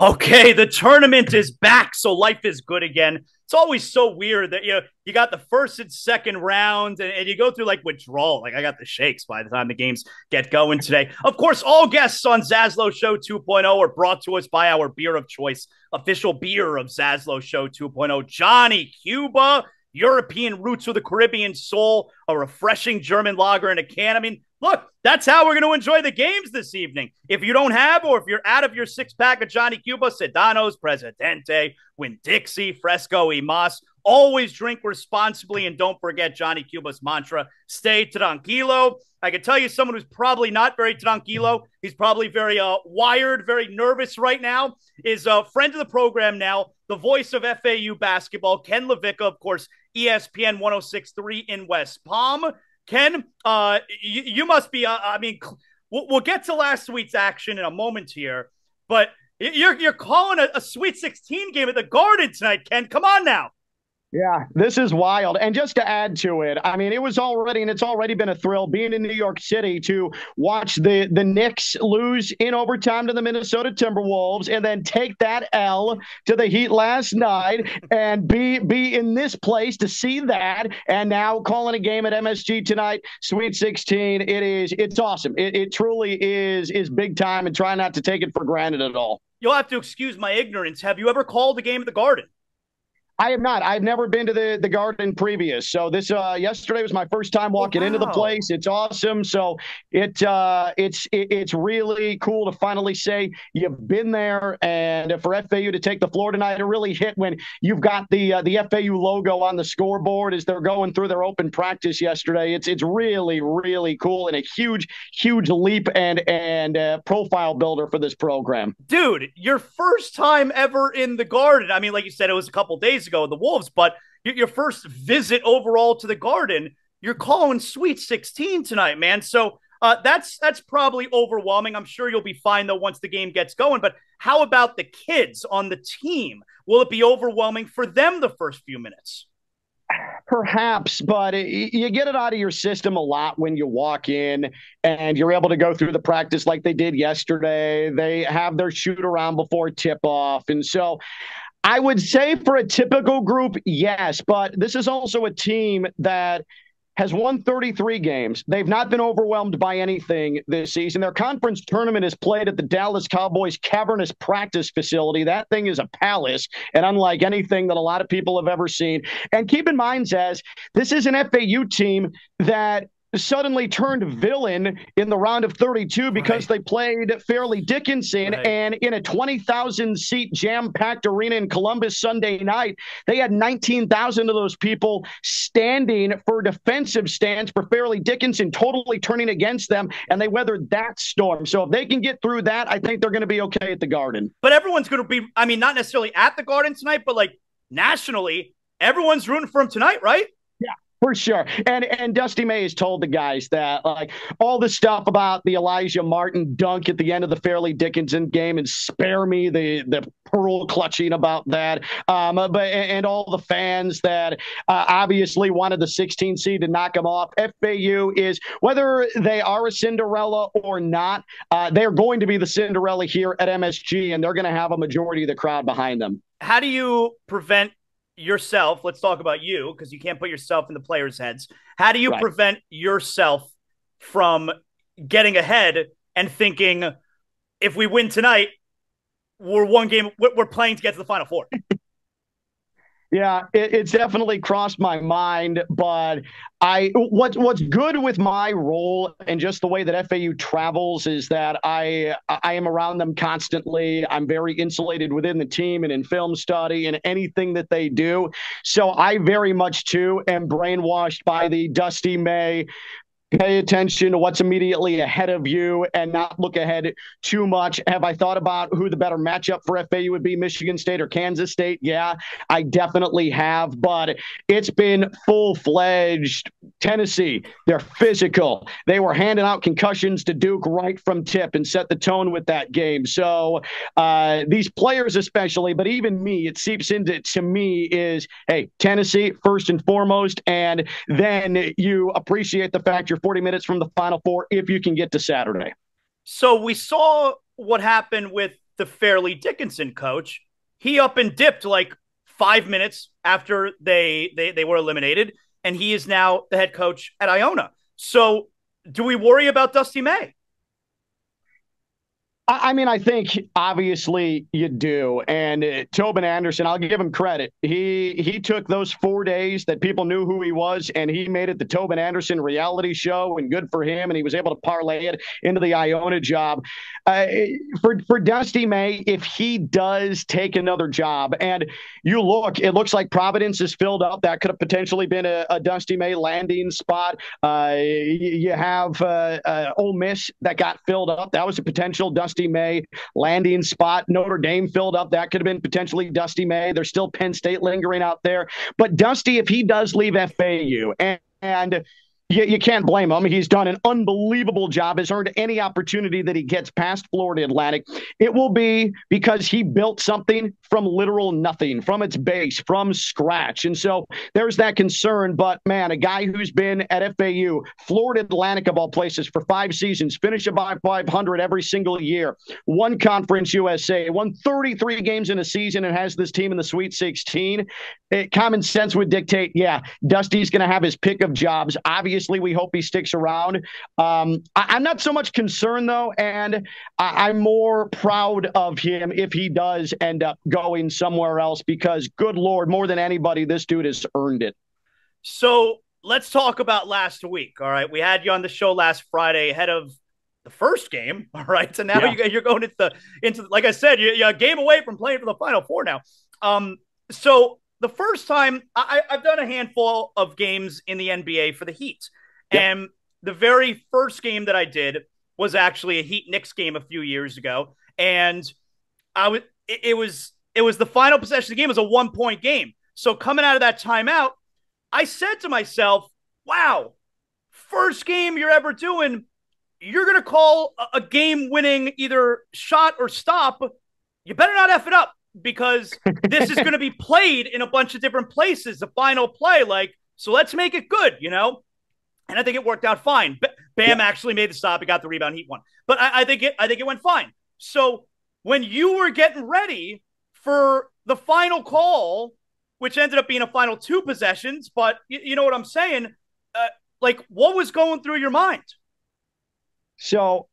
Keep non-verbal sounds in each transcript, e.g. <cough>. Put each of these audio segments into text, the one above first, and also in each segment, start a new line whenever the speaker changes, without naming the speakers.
Okay, the tournament is back, so life is good again. It's always so weird that you know you got the first and second round, and, and, you go through like withdrawal. Like I got the shakes by the time the games get going today. Of course, all guests on Zaslow Show 2.0 are brought to us by our beer of choice, official beer of Zaslow Show 2.0, Johnny Cuba. European roots of the Caribbean soul, a refreshing German lager, and a can. I mean, look, that's how we're going to enjoy the games this evening. If you don't have, or if you're out of your six pack of Johnny Cuba, Sedanos, Presidente, Winn-Dixie, Fresco, y always drink responsibly. And don't forget Johnny Cuba's mantra stay tranquilo. I can tell you someone who's probably not very tranquilo. He's probably very uh, wired, very nervous right now. Is a friend of the program now, the voice of FAU basketball, Ken LaVicka, of course, ESPN 1063 in West Palm. Ken, uh, you, you must be. Uh, I mean, we'll, we'll, get to last week's action in a moment here, but you're you're calling a, a Sweet 16 game at the Garden tonight, Ken. Come on now.
Yeah, this is wild. And just to add to it, I mean, it was already, and it's already been a thrill being in New York City to watch the, the Knicks lose in overtime to the Minnesota Timberwolves and then take that L to the Heat last night and be be in this place to see that. And now calling a game at MSG tonight, Sweet 16. It is, it's awesome. It, it truly is, is big time and try not to take it for granted at all.
You'll have to excuse my ignorance. Have you ever called a game at the Garden?
I have not. I've never been to the the garden previous. So this uh, yesterday was my first time walking oh, wow. into the place. It's awesome. So it uh, it's it, it's really cool to finally say you've been there, and for FAU to take the floor tonight, it really hit when you've got the uh, the FAU logo on the scoreboard as they're going through their open practice yesterday. It's it's really really cool and a huge huge leap and and uh, profile builder for this program.
Dude, your first time ever in the garden. I mean, like you said, it was a couple days ago, the Wolves, but your first visit overall to the Garden, you're calling Sweet 16 tonight, man. So uh, that's that's probably overwhelming. I'm sure you'll be fine though once the game gets going. But how about the kids on the team? Will it be overwhelming for them the first few minutes?
Perhaps, but it, you get it out of your system a lot when you walk in and you're able to go through the practice like they did yesterday. They have their shoot around before tip off. And so I would say for a typical group, yes, but this is also a team that has won 33 games. They've not been overwhelmed by anything this season. Their conference tournament is played at the Dallas Cowboys cavernous practice facility. That thing is a palace and unlike anything that a lot of people have ever seen. And keep in mind, Zaz, this is an FAU team that suddenly turned villain in the round of 32 because right. they played Fairleigh Dickinson right. and in a 20,000 seat jam packed arena in Columbus Sunday night, they had 19,000 of those people standing for defensive stance for Fairleigh Dickinson, totally turning against them, and they weathered that storm. So if they can get through that, I think they're going to be okay at the Garden.
But everyone's going to be, I mean, not necessarily at the Garden tonight, but like nationally, everyone's rooting for them tonight, right?
For sure. And and Dusty May has told the guys that like all the stuff about the Alijah Martin dunk at the end of the Fairleigh Dickinson game and spare me the the pearl clutching about that. Um, but and all the fans that uh, obviously wanted the 16 seed to knock them off. FAU is whether they are a Cinderella or not, uh, they're going to be the Cinderella here at MSG, and they're going to have a majority of the crowd behind them.
How do you prevent yourself, let's talk about you because you can't put yourself in the players' heads. How do you right. prevent yourself from getting ahead and thinking, if we win tonight, we're one game, we're playing to get to the final four? <laughs>
Yeah, it, it's definitely crossed my mind, but I what's what's good with my role and just the way that FAU travels is that I I am around them constantly. I'm very insulated within the team and in film study and anything that they do. So I very much too am brainwashed by the Dusty May pay attention to what's immediately ahead of you and not look ahead too much. Have I thought about who the better matchup for FAU would be, Michigan State or Kansas State? Yeah, I definitely have, but it's been full fledged Tennessee. They're physical. They were handing out concussions to Duke right from tip and set the tone with that game. So uh, these players, especially, but even me, it seeps into to me is hey, Tennessee first and foremost, and then you appreciate the fact you're 40 minutes from the Final Four if you can get to Saturday.
So we saw what happened with the Fairleigh Dickinson coach. He up and dipped like five minutes after they they they were eliminated, and he is now the head coach at Iona. So, do we worry about Dusty May?
I mean, I think obviously you do. And uh, Tobin Anderson, I'll give him credit. He he took those four days that people knew who he was, and he made it the Tobin Anderson reality show, and good for him. And he was able to parlay it into the Iona job. Uh, for for Dusty May, if he does take another job, and you look, it looks like Providence is filled up. That could have potentially been a, a Dusty May landing spot. Uh, you have uh, uh, Ole Miss that got filled up. That was a potential Dusty. Dusty May landing spot. Notre Dame filled up. That could have been potentially Dusty May. There's still Penn State lingering out there. But Dusty, if he does leave FAU and, and you, you can't blame him. He's done an unbelievable job, has earned any opportunity that he gets past Florida Atlantic. It will be because he built something from literal nothing, from its base, from scratch. And so there's that concern. But man, a guy who's been at FAU, Florida Atlantic of all places, for five seasons, finish above 500 every single year, won Conference USA, won 33 games in a season, and has this team in the Sweet 16. It, common sense would dictate, yeah, Dusty's going to have his pick of jobs. Obviously, obviously, we hope he sticks around. Um, I, am not so much concerned though, and I, I'm more proud of him if he does end up going somewhere else because, good lord, more than anybody, this dude has earned it.
So let's talk about last week. All right, we had you on the show last Friday ahead of the first game. <laughs> All right, so now yeah. you, are going into the into like I said, you, you're a game away from playing for the Final Four now. Um, so the first time I, have done a handful of games in the NBA for the Heat, yep. and the very first game that I did was actually a Heat Knicks game a few years ago, and I was it, it was it was the final possession of the game. It was a one point game. So coming out of that timeout, I said to myself, "Wow, first game you're ever doing." You're going to call a game winning either shot or stop. You better not F it up because this is going <laughs> to be played in a bunch of different places, the final play. Like, so let's make it good, you know? And I think it worked out fine. Bam yeah. actually made the stop. He got the rebound. Heat won. But I, I think it I think it went fine. So when you were getting ready for the final call, which ended up being a final two possessions, but you, you know what I'm saying? Uh, like, what was going through your mind?
So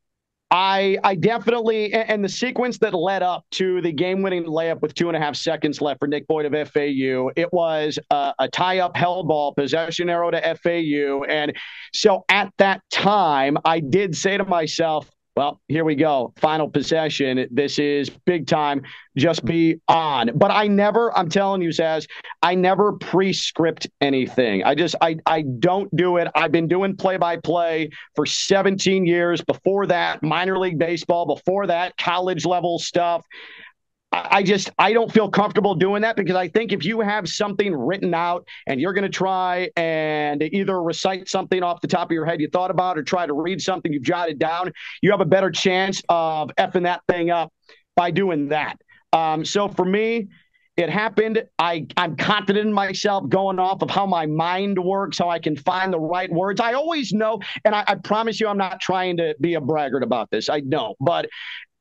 I I definitely and the sequence that led up to the game-winning layup with two and a half seconds left for Nick Boyd of FAU. It was a, a tie-up held ball, possession arrow to FAU, and so at that time I did say to myself, well, here we go. Final possession. This is big time. Just be on. But I never, I'm telling you, Zaz, I never pre-script anything. I just, I, I don't do it. I've been doing play-by-play for 17 years. Before that, minor league baseball. Before that, college level stuff. I just I don't feel comfortable doing that because I think if you have something written out and you're going to try and either recite something off the top of your head you thought about or try to read something you've jotted down, you have a better chance of effing that thing up by doing that. Um, so for me, it happened. I, I'm confident in myself going off of how my mind works, how I can find the right words. I always know, and I, I promise you, I'm not trying to be a braggart about this. I don't. But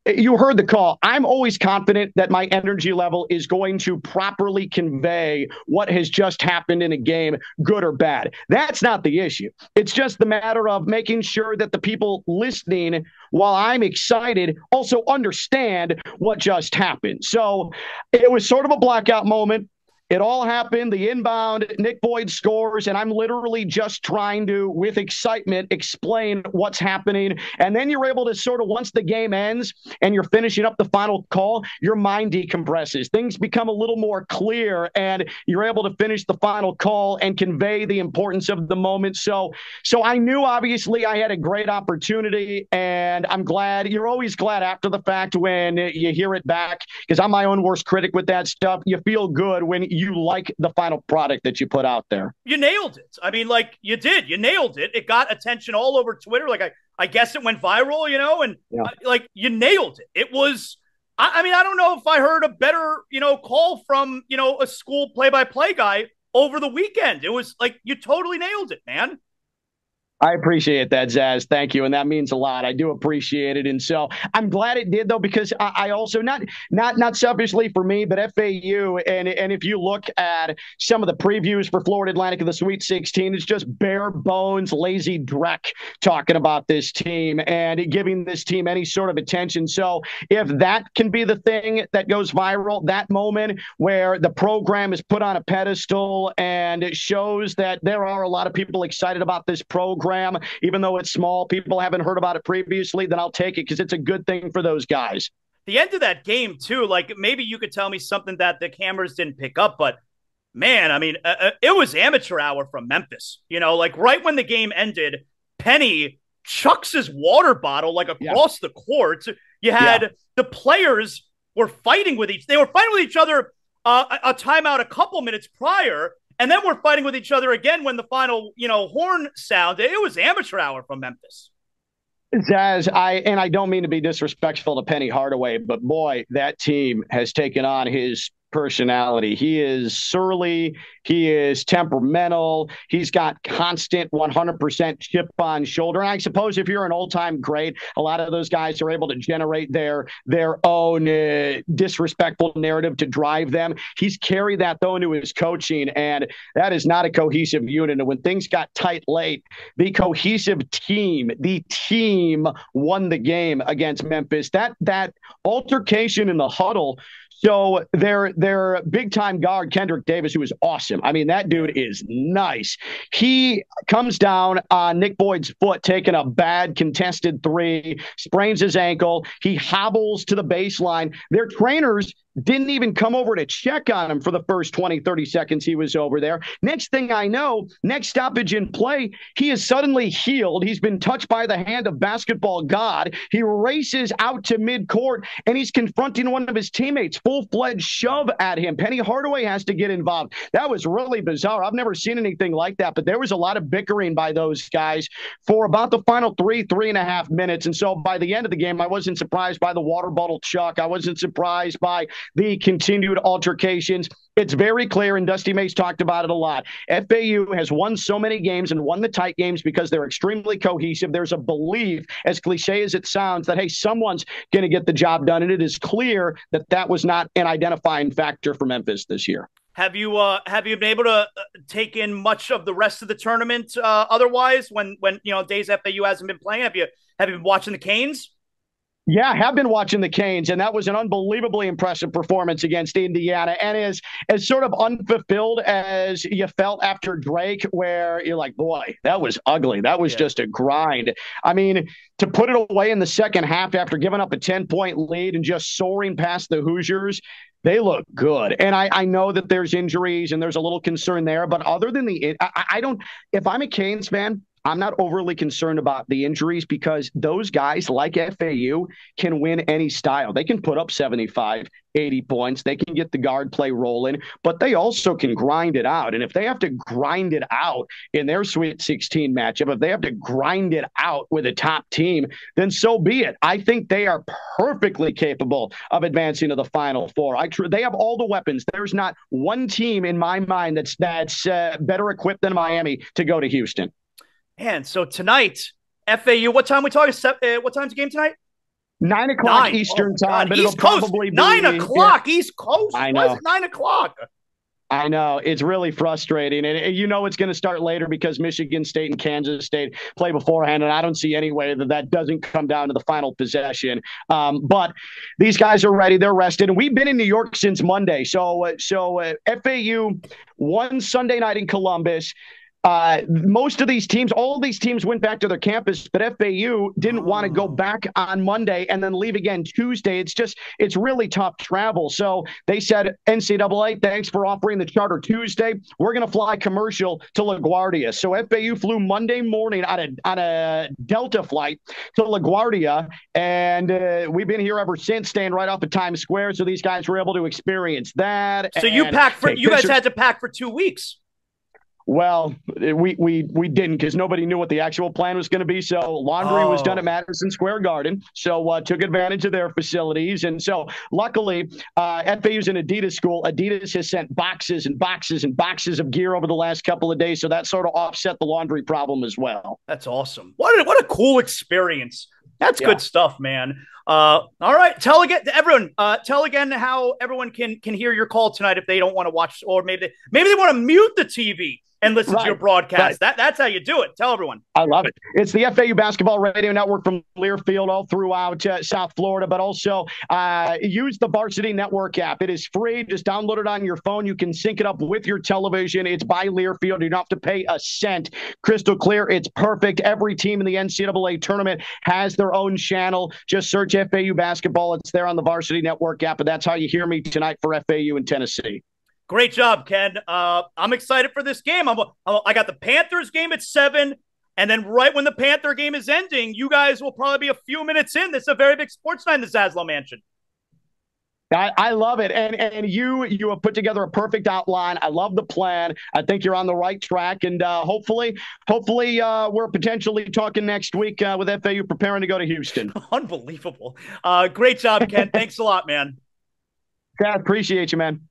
you heard the call. I'm always confident that my energy level is going to properly convey what has just happened in a game, good or bad. That's not the issue. It's just the matter of making sure that the people listening, while I'm excited, also understand what just happened. So it was sort of a blackout moment. It all happened. The inbound, Nick Boyd scores, and I'm literally just trying to, with excitement, explain what's happening. And then you're able to sort of, once the game ends and you're finishing up the final call, your mind decompresses. Things become a little more clear, and you're able to finish the final call and convey the importance of the moment. So, so I knew obviously I had a great opportunity, and I'm glad. You're always glad after the fact when you hear it back, because I'm my own worst critic with that stuff. You feel good when you like the final product that you put out there.
You nailed it. I mean, like you did. You nailed it. It got attention all over Twitter. Like I, I guess it went viral, you know, and yeah. like you nailed it. It was. I, I mean, I don't know if I heard a better, you know, call from you know a school play-by-play guy over the weekend. It was like you totally nailed it, man.
I appreciate that, Zaz. Thank you, and that means a lot. I do appreciate it, and so I'm glad it did, though, because I, I also not not not selfishly for me, but FAU, and and if you look at some of the previews for Florida Atlantic in the Sweet 16, it's just bare bones, lazy dreck talking about this team and giving this team any sort of attention. So if that can be the thing that goes viral, that moment where the program is put on a pedestal and it shows that there are a lot of people excited about this program program, even though it's small, people haven't heard about it previously, then I'll take it because it's a good thing for those guys.
The end of that game, too, like maybe you could tell me something that the cameras didn't pick up, but man, I mean, uh, uh it was amateur hour from Memphis. You know, like right when the game ended, Penny chucks his water bottle like across yeah. the court. You had yeah. the players were fighting with each. They were fighting with each other uh, a timeout a couple minutes prior, and then we're fighting with each other again when the final, you know, horn sounded. It was amateur hour from Memphis.
Zaz, I and I don't mean to be disrespectful to Penny Hardaway, but boy, that team has taken on his personality. He is surly. He is temperamental. He's got constant 100% chip on shoulder. And I suppose if you're an old time great, a lot of those guys are able to generate their their own uh, disrespectful narrative to drive them. He's carried that though into his coaching, and that is not a cohesive unit. And when things got tight late, the cohesive team, the team won the game against Memphis. That that altercation in the huddle so their their big time guard Kendric Davis, who is awesome. I mean, that dude is nice. He comes down on Nick Boyd's foot, taking a bad contested three, sprains his ankle. He hobbles to the baseline. Their trainers didn't even come over to check on him for the first 20, 30 seconds he was over there. Next thing I know, next stoppage in play, he is suddenly healed. He's been touched by the hand of basketball God. He races out to midcourt and he's confronting one of his teammates, full fledged shove at him. Penny Hardaway has to get involved. That was really bizarre. I've never seen anything like that, but there was a lot of bickering by those guys for about the final three, three and a half minutes. And so by the end of the game, I wasn't surprised by the water bottle chuck. I wasn't surprised by the continued altercations. It's very clear, and Dusty May's talked about it a lot. FAU has won so many games and won the tight games because they're extremely cohesive. There's a belief, as cliche as it sounds, that, hey, someone's going to get the job done. And it is clear that that was not an identifying factor for Memphis this year.
Have you uh, have you been able to uh, take in much of the rest of the tournament? Uh, otherwise, when when you know days FAU hasn't been playing, have you have you been watching the Canes?
Yeah, I have been watching the Canes, and that was an unbelievably impressive performance against Indiana. And as as sort of unfulfilled as you felt after Drake, where you're like, boy, that was ugly. That was yeah. just a grind. I mean, to put it away in the second half after giving up a 10 point lead and just soaring past the Hoosiers, they look good. And I, I know that there's injuries and there's a little concern there, but other than the, I, I don't, if I'm a Canes fan, I'm not overly concerned about the injuries because those guys like FAU can win any style. They can put up 75, 80 points. They can get the guard play rolling, but they also can grind it out. And if they have to grind it out in their Sweet 16 matchup, if they have to grind it out with a top team, then so be it. I think they are perfectly capable of advancing to the Final Four. I tr- they have all the weapons. There's not one team in my mind that's that's uh, better equipped than Miami to go to Houston.
And so tonight, FAU. What time we talking? Uh, what time's the game tonight?
Nine o'clock nine. Eastern oh, time, but East it'll Coast. probably
be nine o'clock yeah. East Coast. I know. nine o'clock?
I know it's really frustrating, and you know it's going to start later because Michigan State and Kansas State play beforehand, and I don't see any way that that doesn't come down to the final possession. Um, but these guys are ready; they're rested, and we've been in New York since Monday. So, uh, so uh, FAU won Sunday night in Columbus. Uh, most of these teams, all these teams went back to their campus, but FAU didn't want to go oh. back on Monday and then leave again Tuesday. It's just, it's really tough travel. So they said, NCAA, thanks for offering the charter Tuesday. We're going to fly commercial to LaGuardia. So FAU flew Monday morning on a, on a Delta flight to LaGuardia. And uh, we've been here ever since, staying right off of Times Square. So these guys were able to experience that.
So you packed for, you guys had to pack for two weeks.
Well, we we we didn't because nobody knew what the actual plan was going to be. So laundry oh. was done at oh. Madison Square Garden. So uh, took advantage of their facilities, and so luckily, uh, FAU's an Adidas school. Adidas has sent boxes and boxes and boxes of gear over the last couple of days, so that sort of offset the laundry problem as well.
That's awesome. What a, what a cool experience. That's yeah. good stuff, man. Uh, all right, tell again to everyone. Uh, tell again how everyone can can hear your call tonight if they don't want to watch, or maybe they, maybe they want to mute the TV and listen right. to your broadcast. Right. That that's how you do it. Tell everyone.
I love it. It's the FAU Basketball Radio Network from Learfield all throughout uh, South Florida, but also uh, use the Varsity Network app. It is free. Just download it on your phone. You can sync it up with your television. It's by Learfield. You don't have to pay a cent. Crystal clear. It's perfect. Every team in the NCAA tournament has their own channel. Just search FAU Basketball. It's there on the Varsity Network app, and that's how you hear me tonight for FAU in Tennessee.
Great job, Ken. Uh, I'm excited for this game. I'm, I got the Panthers game at seven. And then right when the Panther game is ending, you guys will probably be a few minutes in. This is a very big sports night in the Zaslow Mansion.
I, I, love it, and and you you have put together a perfect outline. I love the plan. I think you're on the right track, and uh, hopefully, hopefully, uh, we're potentially talking next week uh, with FAU preparing to go to Houston. <laughs>
Unbelievable! Uh, great job, Ken. <laughs> Thanks a lot, man.
Yeah, appreciate you, man.